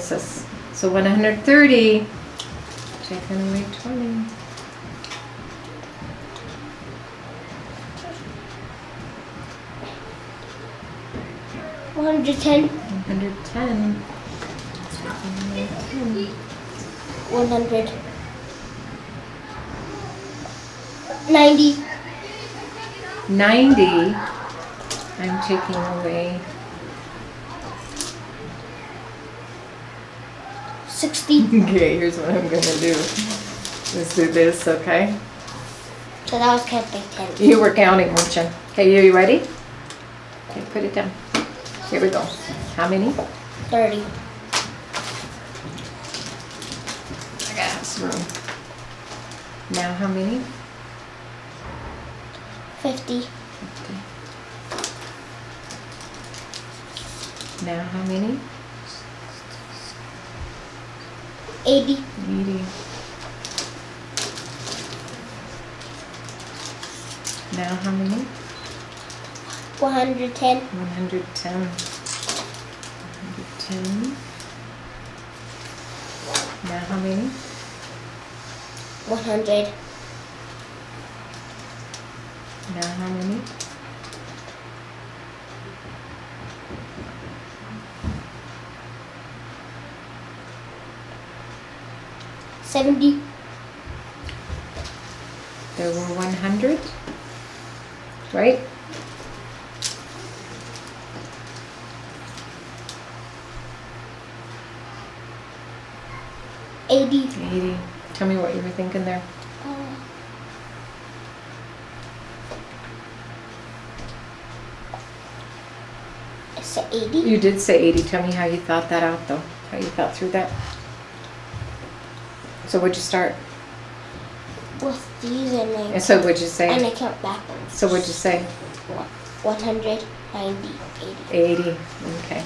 So 130. Taking away 20. One hundred ten. 110. Taking away 10. One hundred. Ninety. 90. I'm taking away Sixty. Okay, here's what I'm gonna do. Let's do this, okay? So that was counting ten. You were counting, weren't you? Okay, are you ready? Okay, put it down. Here we go. How many? Thirty. I got some room. Now how many? Fifty. Fifty. Now how many? Eighty. Eighty. Now how many? One hundred ten. One hundred ten. One hundred ten. Now how many? One hundred. Now how many? Seventy. There were one hundred, right? Eighty. Eighty. Tell me what you were thinking there. Uh, I said eighty. You did say eighty. Tell me how you thought that out though. How you thought through that. So what'd you start? With these and I And so what'd you say? and? I count backwards. So what'd you say? One hundred ninety eighty. Eighty. Okay.